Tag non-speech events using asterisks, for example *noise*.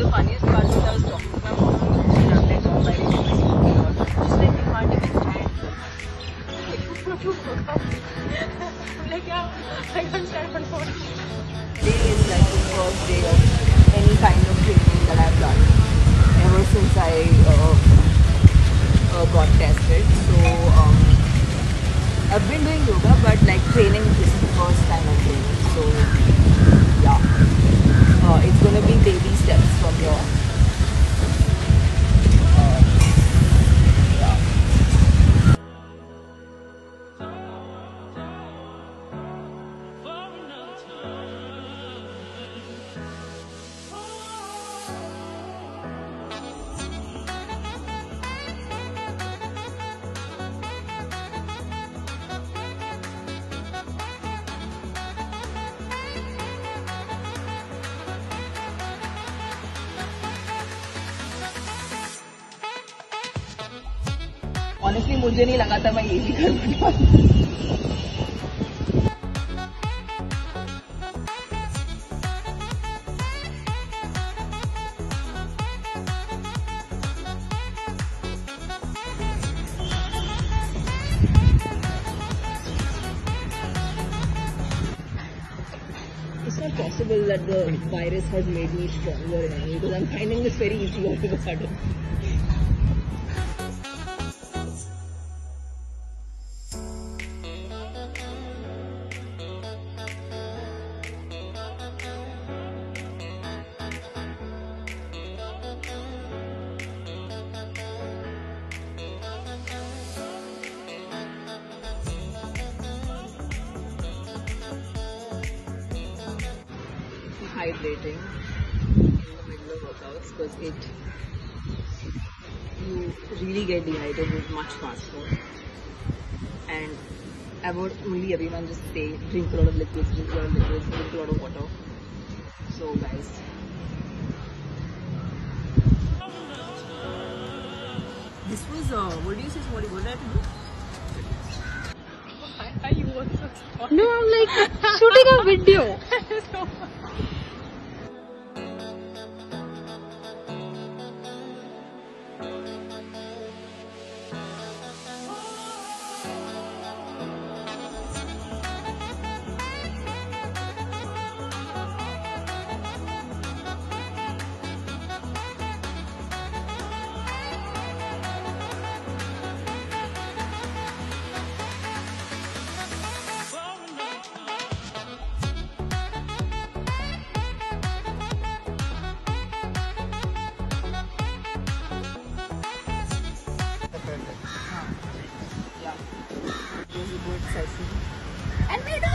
the funniest part was I was talking to my mom and like, mom, I really you. She's like, you can't even stand. I'm *laughs* like, yeah, I can't stand. Today is like the first day of any kind of training that I've done ever since I uh, uh, got tested. So um, I've been doing yoga, but like training honestly मुझे नहीं लगा था मैं ये भी कर पाऊँगा not possible that the virus has made me stronger in any because I'm finding this very easy all of a sudden. Hydrating in the middle of workouts because it you really get dehydrated much faster and I would only everyone just say drink a lot of liquids, drink a lot of liquids, drink a lot of water. So guys. This was uh, what do you say? What, what did I have to do? No, I'm like shooting a video. Session. And do